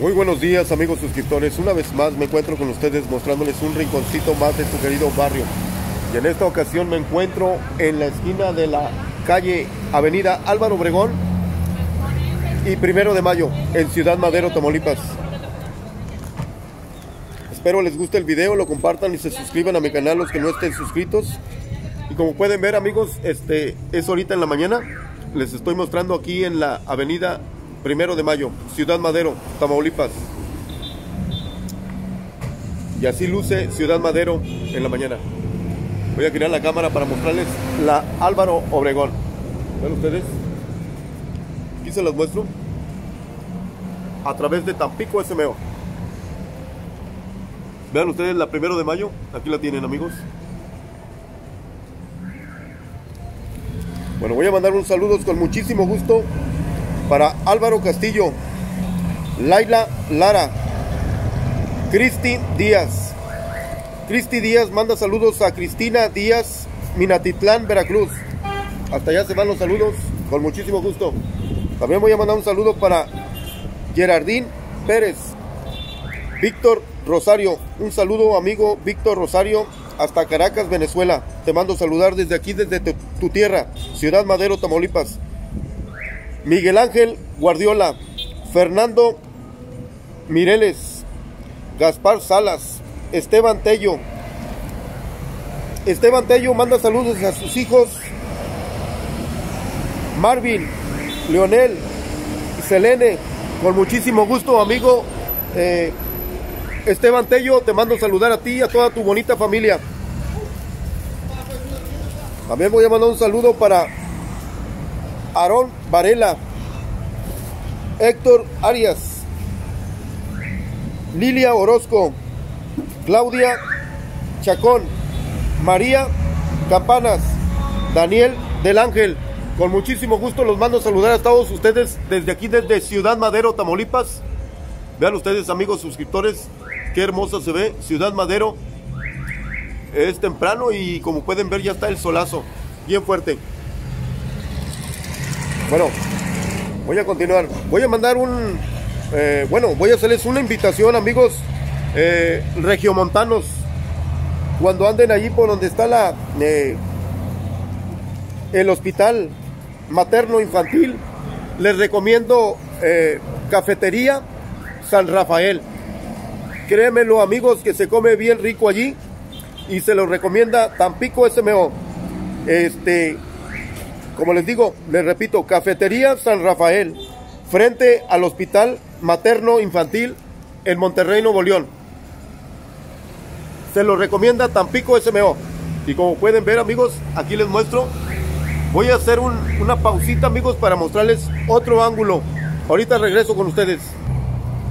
Muy buenos días amigos suscriptores, una vez más me encuentro con ustedes mostrándoles un rinconcito más de su querido barrio. Y en esta ocasión me encuentro en la esquina de la calle Avenida Álvaro Obregón y Primero de Mayo, en Ciudad Madero, Tamaulipas. Espero les guste el video, lo compartan y se suscriban a mi canal los que no estén suscritos. Y como pueden ver amigos, este es ahorita en la mañana. Les estoy mostrando aquí en la Avenida Primero de Mayo, Ciudad Madero, Tamaulipas. Y así luce Ciudad Madero en la mañana. Voy a girar la cámara para mostrarles la Álvaro Obregón. ¿Ven ustedes? Aquí se las muestro. A través de Tampico SMO. Vean ustedes la Primero de Mayo. Aquí la tienen amigos. Bueno, voy a mandar un saludo con muchísimo gusto para Álvaro Castillo, Laila Lara, Cristi Díaz. Cristi Díaz manda saludos a Cristina Díaz, Minatitlán, Veracruz. Hasta allá se van los saludos, con muchísimo gusto. También voy a mandar un saludo para Gerardín Pérez, Víctor Rosario. Un saludo, amigo Víctor Rosario, hasta Caracas, Venezuela. Te mando saludar desde aquí, desde tu, tu tierra, Ciudad Madero, Tamaulipas. Miguel Ángel Guardiola, Fernando Mireles, Gaspar Salas, Esteban Tello. Esteban Tello manda saludos a sus hijos Marvin, Leonel Selene. Con muchísimo gusto, amigo eh, Esteban Tello, te mando saludar a ti y a toda tu bonita familia. También voy a mandar un saludo para Aarón Varela, Héctor Arias, Lilia Orozco, Claudia Chacón, María Campanas, Daniel del Ángel. Con muchísimo gusto los mando a saludar a todos ustedes desde aquí, desde Ciudad Madero, Tamaulipas. Vean ustedes, amigos suscriptores, qué hermosa se ve Ciudad Madero. Es temprano y como pueden ver ya está el solazo, bien fuerte. Bueno, voy a continuar. Voy a mandar un... Eh, bueno, voy a hacerles una invitación, amigos eh, regiomontanos. Cuando anden allí por donde está la... Eh, el hospital materno infantil, les recomiendo Cafetería San Rafael. Créemelo, amigos, que se come bien rico allí y se lo recomienda Tampico SMO. Este, como les digo, les repito, Cafetería San Rafael, frente al Hospital Materno Infantil en Monterrey, Nuevo León. Se lo recomienda Tampico SMO. Y como pueden ver, amigos, aquí les muestro. Voy a hacer un, una pausita, amigos, para mostrarles otro ángulo. Ahorita regreso con ustedes.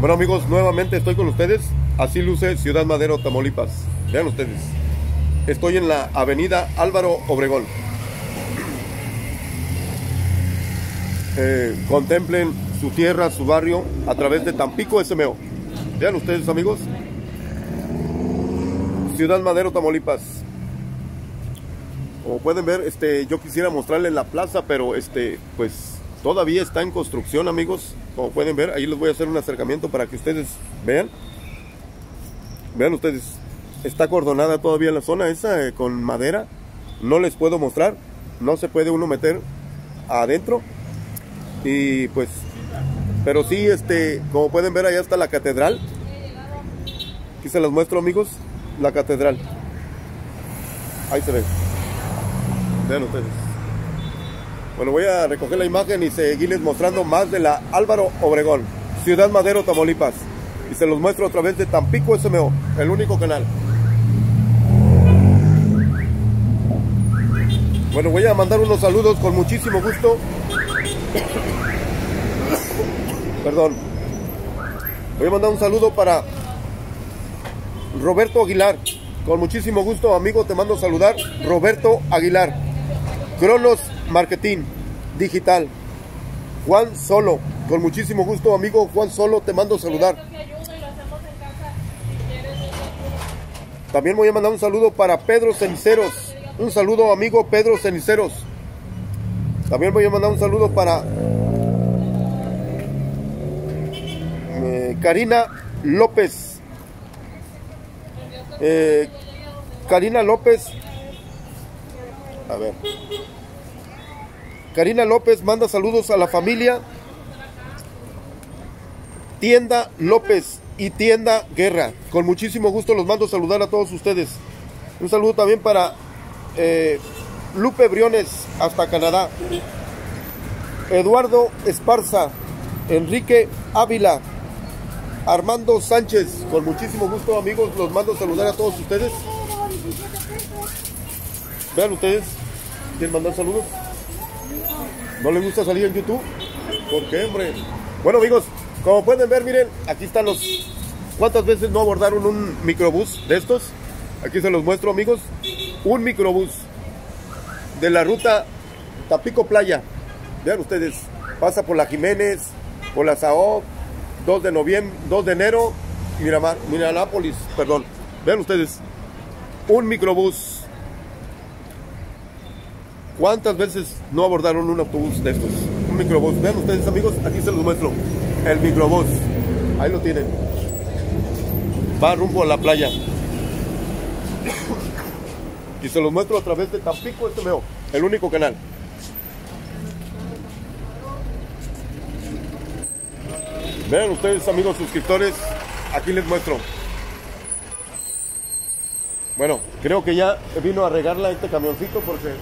Bueno, amigos, nuevamente estoy con ustedes. Así luce Ciudad Madero, Tamaulipas. Vean ustedes. Estoy en la avenida Álvaro Obregón. Eh, contemplen su tierra, su barrio a través de Tampico SMO. Vean ustedes amigos. Ciudad Madero, Tamaulipas. Como pueden ver, este, yo quisiera mostrarles la plaza, pero este, pues todavía está en construcción, amigos. Como pueden ver, ahí les voy a hacer un acercamiento para que ustedes vean. Vean ustedes, está acordonada todavía la zona esa eh, con madera. No les puedo mostrar, no se puede uno meter adentro y pues pero sí este como pueden ver allá está la catedral. Aquí se las muestro amigos la catedral. Ahí se ve vean ustedes. Bueno voy a recoger la imagen y seguirles mostrando más de la Álvaro Obregón Ciudad Madero Tamaulipas. Y se los muestro a través de Tampico SMO el único canal. Bueno voy a mandar unos saludos con muchísimo gusto Perdón. Voy a mandar un saludo para Roberto Aguilar. Con muchísimo gusto, amigo, te mando a saludar. Roberto Aguilar. Cronos Marketing Digital. Juan Solo. Con muchísimo gusto, amigo Juan Solo, te mando a saludar. También voy a mandar un saludo para Pedro Ceniceros. Un saludo, amigo Pedro Ceniceros. También voy a mandar un saludo para Eh, Karina López. Eh, Karina López. A ver. Karina López manda saludos a la familia. Tienda López y Tienda Guerra. Con muchísimo gusto los mando a saludar a todos ustedes. Un saludo también para eh, Lupe Briones hasta Canadá. Eduardo Esparza, Enrique Ávila, Armando Sánchez. Con muchísimo gusto amigos los mando a saludar a todos ustedes. Vean ustedes. ¿Quieren mandar saludos? ¿No les gusta salir en YouTube? ¿Por qué, hombre? Bueno, amigos, como pueden ver, miren, aquí están los... ¿Cuántas veces no abordaron un microbús de estos? Aquí se los muestro, amigos. Un microbús de la ruta Tapico Playa. Vean ustedes, pasa por la Jiménez, por la Sao, 2 de noviembre, 2 de enero, Miramar, Miranápolis, perdón. Vean ustedes, un microbús ¿Cuántas veces no abordaron un autobús de estos? Un microbús. Vean ustedes amigos, aquí se los muestro. El microbús. Ahí lo tienen. Va rumbo a la playa. Y se los muestro a través de Tampico este veo. El único canal. Vean ustedes amigos suscriptores. Aquí les muestro. Bueno, creo que ya vino a regarla este camioncito porque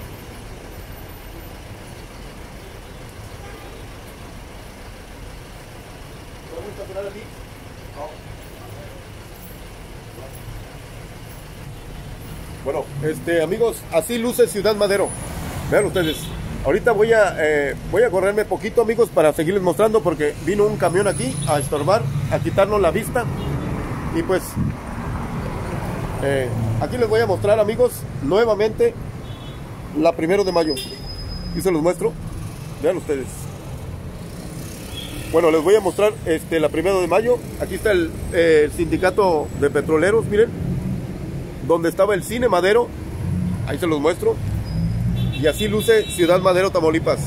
Bueno, este, amigos, así luce Ciudad Madero. Vean ustedes. Ahorita voy a, eh, voy a correrme poquito, amigos, para seguirles mostrando porque vino un camión aquí a estorbar, a quitarnos la vista. Y pues, eh, aquí les voy a mostrar, amigos, nuevamente la primero de mayo. Y se los muestro. Vean ustedes. Bueno, les voy a mostrar este, la primero de mayo. Aquí está el, eh, el sindicato de petroleros, miren donde estaba el cine Madero. Ahí se los muestro. Y así luce Ciudad Madero, Tamaulipas.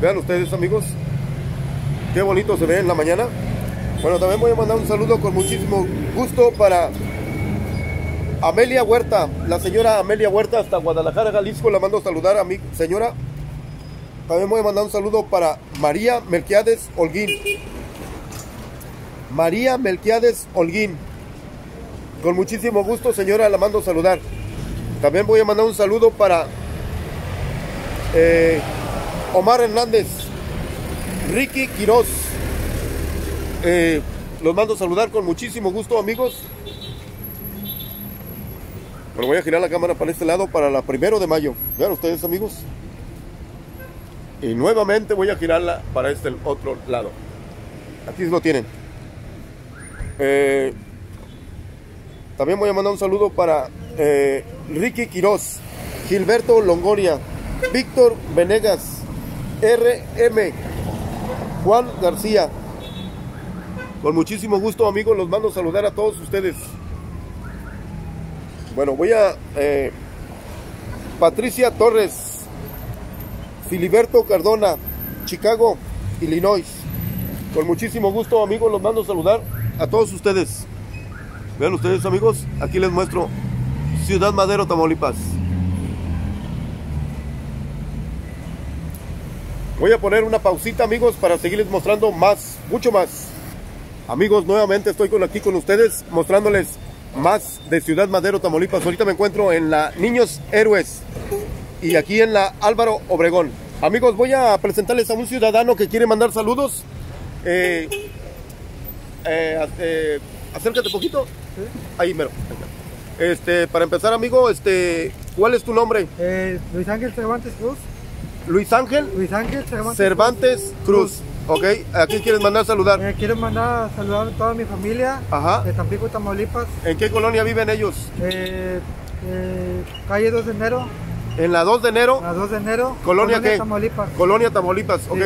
Vean ustedes, amigos. Qué bonito se ve en la mañana. Bueno, también voy a mandar un saludo con muchísimo gusto para Amelia Huerta. La señora Amelia Huerta hasta Guadalajara, Jalisco. La mando a saludar a mi señora. También voy a mandar un saludo para María Melquiades Holguín. María Melquiades Holguín. Con muchísimo gusto, señora, la mando a saludar. También voy a mandar un saludo para eh, Omar Hernández, Ricky Quiroz. Eh, los mando a saludar con muchísimo gusto, amigos. Bueno, voy a girar la cámara para este lado para la primero de mayo. Vean ustedes, amigos. Y nuevamente voy a girarla para este otro lado. Aquí lo tienen. Eh, también voy a mandar un saludo para eh, Ricky Quiroz, Gilberto Longoria, Víctor Venegas, RM, Juan García. Con muchísimo gusto, amigos, los mando a saludar a todos ustedes. Bueno, voy a... Eh, Patricia Torres, Filiberto Cardona, Chicago, Illinois. Con muchísimo gusto, amigos, los mando a saludar a todos ustedes. Vean ustedes amigos, aquí les muestro Ciudad Madero, Tamaulipas. Voy a poner una pausita amigos para seguirles mostrando más, mucho más. Amigos, nuevamente estoy con, aquí con ustedes mostrándoles más de Ciudad Madero, Tamaulipas. Ahorita me encuentro en la Niños Héroes y aquí en la Álvaro Obregón. Amigos, voy a presentarles a un ciudadano que quiere mandar saludos. Eh, eh, eh, acércate poquito. Ahí mero. Este, para empezar, amigo, este, ¿cuál es tu nombre? Eh, Luis Ángel Cervantes Cruz. Luis Ángel Luis Ángel Cervantes, Cervantes Cruz. Ok, ¿a quién quieres mandar saludar? Eh, quiero mandar a saludar a toda mi familia Ajá. de Tampico, Tamaulipas. ¿En qué colonia viven ellos? Eh, eh, calle 2 de enero, En la 2 de enero, a 2 de enero. ¿Colonia qué? Tamaulipas. Colonia Tamaulipas, ok.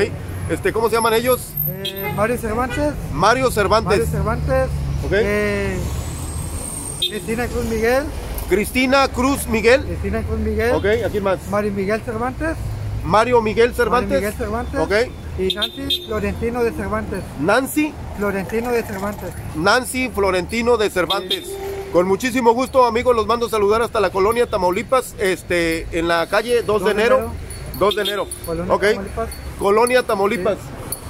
Este, ¿cómo se llaman ellos? Eh, Mario Cervantes. Mario Cervantes. Mario Cervantes. Ok. Cristina Cruz Miguel. Cristina Cruz Miguel. Cristina Cruz Miguel. Ok, ¿a quién más? Mario Miguel Cervantes. Mario Miguel Cervantes. Mario Miguel Cervantes. Ok. Y Nancy Florentino de Cervantes. Nancy, Florentino de Cervantes. Nancy Florentino de Cervantes. Con muchísimo gusto, amigos, los mando a saludar hasta la colonia Tamaulipas, este, en la calle 2 de enero. 2 de enero. Colonia ok. Tamaulipas. Colonia Tamaulipas.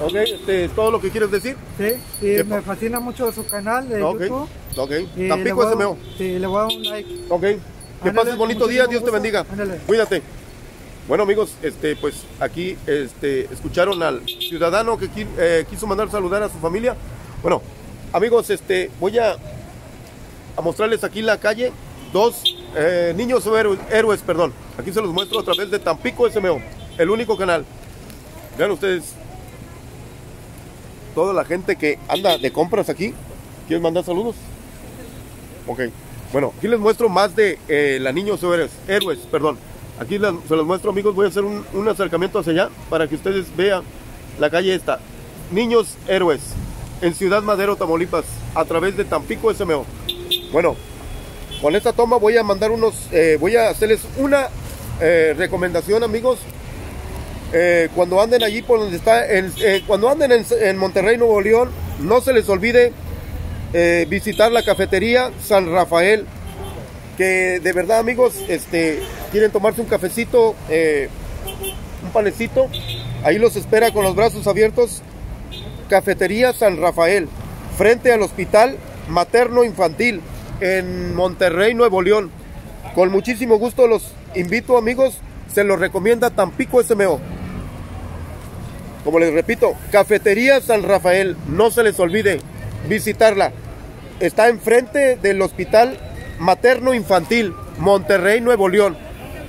Ok, este, ¿es todo lo que quieres decir? Sí, y ¿Qué me fascina mucho su canal de Ok, YouTube. Ok. Y le Tampico SMO. Sí, le voy a dar un like. Ok. Que Ándale, pases bonito día, Dios te bendiga. Ándale. Cuídate. Bueno amigos, este, pues aquí este, escucharon al ciudadano que eh, quiso mandar saludar a su familia. Bueno, amigos, este, voy a, a mostrarles aquí la calle. Dos eh, niños héroes, héroes, perdón. Aquí se los muestro a través de Tampico SMO, el único canal. Vean ustedes, toda la gente que anda de compras aquí. ¿Quieren mandar saludos? Ok. Bueno, aquí les muestro más de eh, la Niños Héroes, héroes, perdón. Aquí se los muestro, amigos. Voy a hacer un, acercamiento hacia allá para que ustedes vean la calle esta. Niños Héroes, en Ciudad Madero, Tamaulipas, a través de Tampico SMO. Bueno, con esta toma voy a mandar unos, eh, voy a hacerles una eh, recomendación, amigos. Eh, cuando anden allí por donde está, cuando anden en, en Monterrey, Nuevo León, no se les olvide eh, visitar la cafetería San Rafael. Que de verdad, amigos, este, quieren tomarse un cafecito, eh, un panecito, ahí los espera con los brazos abiertos. Cafetería San Rafael, frente al Hospital Materno Infantil en Monterrey, Nuevo León. Con muchísimo gusto los invito, amigos. Se los recomienda Tampico SMO. Como les repito, Cafetería San Rafael, no se les olvide visitarla. Está enfrente del Hospital Materno Infantil, Monterrey, Nuevo León.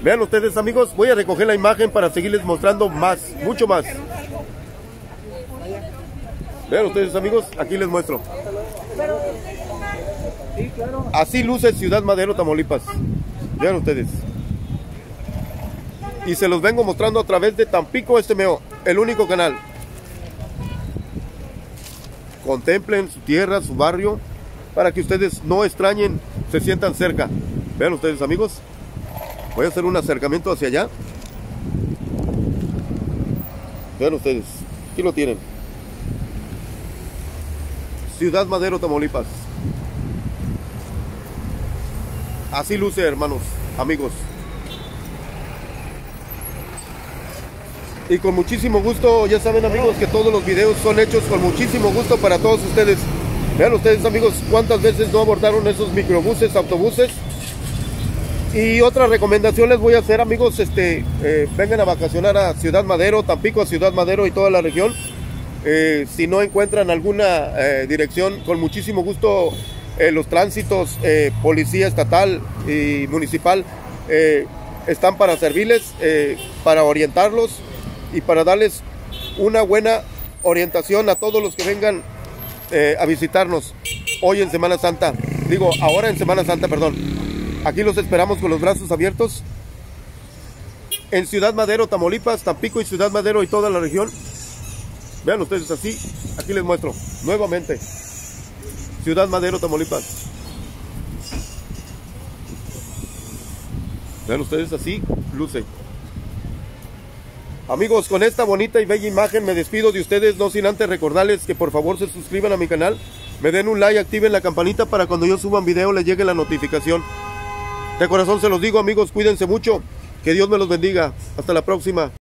Vean ustedes, amigos, voy a recoger la imagen para seguirles mostrando más, mucho más. Vean ustedes, amigos, aquí les muestro. Así luce Ciudad Madero, Tamaulipas. Vean ustedes. Y se los vengo mostrando a través de Tampico SMO, el único canal. Contemplen su tierra, su barrio, para que ustedes no extrañen, se sientan cerca. Vean ustedes, amigos. Voy a hacer un acercamiento hacia allá. Vean ustedes, aquí lo tienen. Ciudad Madero, Tamaulipas. Así luce, hermanos, amigos. Y con muchísimo gusto, ya saben amigos que todos los videos son hechos con muchísimo gusto para todos ustedes. Vean ustedes amigos cuántas veces no abordaron esos microbuses, autobuses. Y otra recomendación les voy a hacer amigos, este, eh, vengan a vacacionar a Ciudad Madero, Tampico, a Ciudad Madero y toda la región. Eh, si no encuentran alguna eh, dirección, con muchísimo gusto los tránsitos, policía estatal y municipal están para servirles, para orientarlos y para darles una buena orientación a todos los que vengan eh, a visitarnos hoy en Semana Santa. Digo, ahora en Semana Santa, perdón. Aquí los esperamos con los brazos abiertos. En Ciudad Madero, Tamaulipas, Tampico y Ciudad Madero y toda la región. Vean ustedes así, aquí les muestro nuevamente. Ciudad Madero, Tamaulipas. Vean ustedes así, luce. Amigos, con esta bonita y bella imagen me despido de ustedes, no sin antes recordarles que por favor se suscriban a mi canal, me den un like, activen la campanita para cuando yo suba un video les llegue la notificación. De corazón se los digo amigos, cuídense mucho, que Dios me los bendiga. Hasta la próxima.